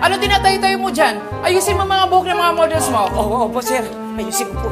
Ano tinatay-tayo mo dyan? Ayusin mo mga buhok ng mga models mo. Oo, opo, sir. Ayusin ko po.